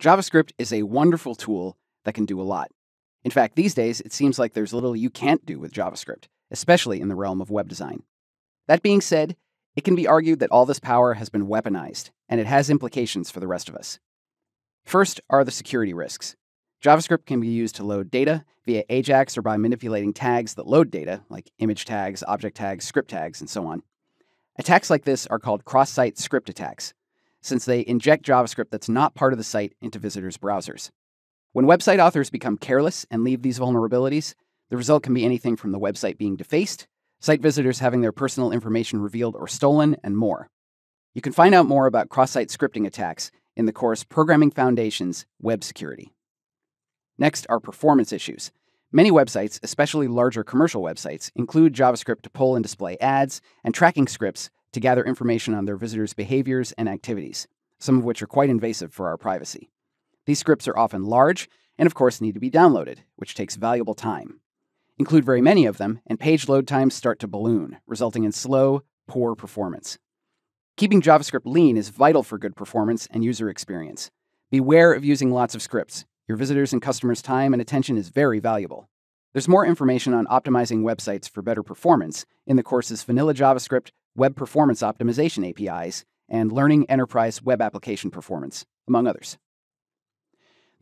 JavaScript is a wonderful tool that can do a lot. In fact, these days, it seems like there's little you can't do with JavaScript, especially in the realm of web design. That being said, it can be argued that all this power has been weaponized, and it has implications for the rest of us. First are the security risks. JavaScript can be used to load data via AJAX or by manipulating tags that load data, like image tags, object tags, script tags, and so on. Attacks like this are called cross site script attacks, since they inject JavaScript that's not part of the site into visitors' browsers. When website authors become careless and leave these vulnerabilities, the result can be anything from the website being defaced, site visitors having their personal information revealed or stolen, and more. You can find out more about cross site scripting attacks in the course Programming Foundations Web Security. Next are performance issues. Many websites, especially larger commercial websites, include JavaScript to pull and display ads and tracking scripts to gather information on their visitors' behaviors and activities, some of which are quite invasive for our privacy. These scripts are often large and, of course, need to be downloaded, which takes valuable time. Include very many of them, and page load times start to balloon, resulting in slow, poor performance. Keeping JavaScript lean is vital for good performance and user experience. Beware of using lots of scripts. Your visitors' and customers' time and attention is very valuable. There's more information on optimizing websites for better performance in the courses Vanilla JavaScript, Web Performance Optimization APIs, and Learning Enterprise Web Application Performance, among others.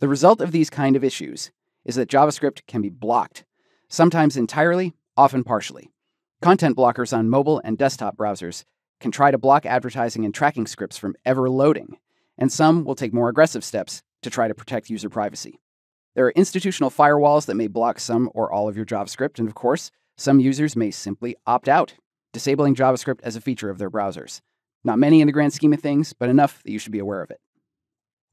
The result of these kind of issues is that JavaScript can be blocked, sometimes entirely, often partially. Content blockers on mobile and desktop browsers can try to block advertising and tracking scripts from ever loading, and some will take more aggressive steps to try to protect user privacy. There are institutional firewalls that may block some or all of your JavaScript, and of course, some users may simply opt out, disabling JavaScript as a feature of their browsers. Not many in the grand scheme of things, but enough that you should be aware of it.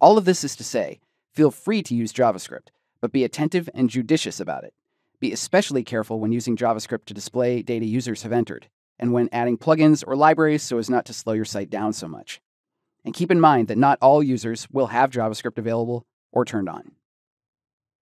All of this is to say, feel free to use JavaScript, but be attentive and judicious about it. Be especially careful when using JavaScript to display data users have entered, and when adding plugins or libraries so as not to slow your site down so much. And keep in mind that not all users will have JavaScript available or turned on.